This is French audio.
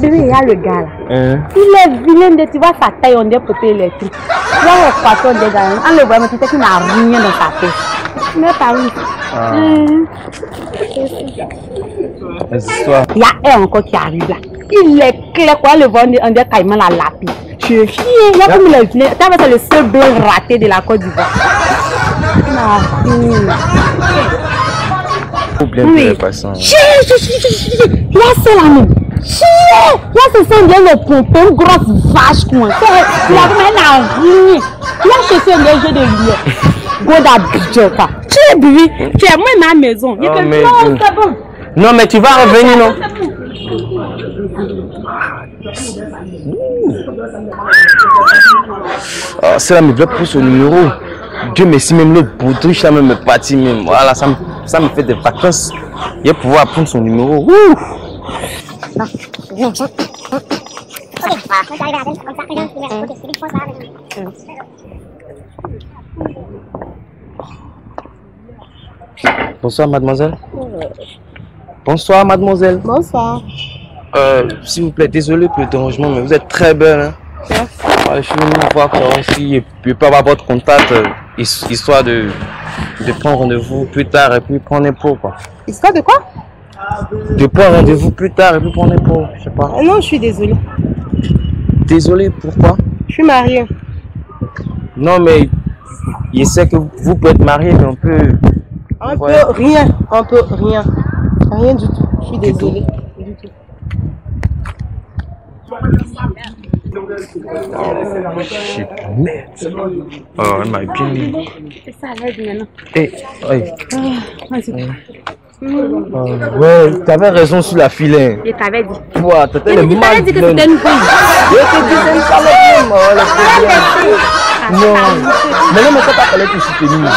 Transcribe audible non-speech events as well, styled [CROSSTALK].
Bébé, il y a le gars là. Hein? Il est vilain, de, tu vois sa taille, on dirait poteau électrique. Tu vois l'équation des gars, en le voyant, tu sais qu'il n'a rien dans sa tête. Mais par où Ah. Hum. Les histoires. Il y a un encore qui arrive là. Il est clair, quoi, le voit, on dirait caïman la lapide. Je suis fier, il y a comme il est vilain. Tu vois, c'est le seul blanc raté de la Côte d'Ivoire. Problème Oui. pour les. Là, c'est la même. Là, c'est ça, le pompon, une grosse vache, quoi. [LAUGHS] A la rien. Là, de. Go quoi. Tu es bébé. Tu es moi, ma maison. Oh, mais- non, c'est bon. Non, mais tu vas revenir, non? Ah, c'est vais prendre son numéro. Dieu merci, même le là même parti même. Voilà, ça me, ça me fait des vacances. Je vais pouvoir prendre son numéro. Ouh. Bonsoir, mademoiselle. Bonsoir, mademoiselle. Bonsoir. Euh, S'il vous plaît, désolé pour le dérangement, mais vous êtes très belle. Hein? Ouais, je suis venu vous voir pour aussi, et puis pas avoir votre contact, euh, his- histoire de, de prendre rendez-vous plus tard et puis prendre un pot, quoi. Histoire de quoi? De prendre rendez-vous plus tard et puis prendre un pot, je sais pas. Ah Non, je suis désolée. Désolé, pourquoi? Je suis mariée. Non, mais je sais que vous pouvez être marié, mais on peut. Un Ouais. peu rien. Un peu rien. Rien du tout. Je suis désolée. Du tout. Shit, merde. Oh, elle m'a bien ça, l'aide maintenant. Eh. Euh, ouais, t'avais raison sur la filet. Je t'avais dit. Toi, t'étais le Je t'avais dit que mal c'était une. Je te disais une salope, moi, le problème. Non. Mais non, mais t'as pas fallu te soutenir.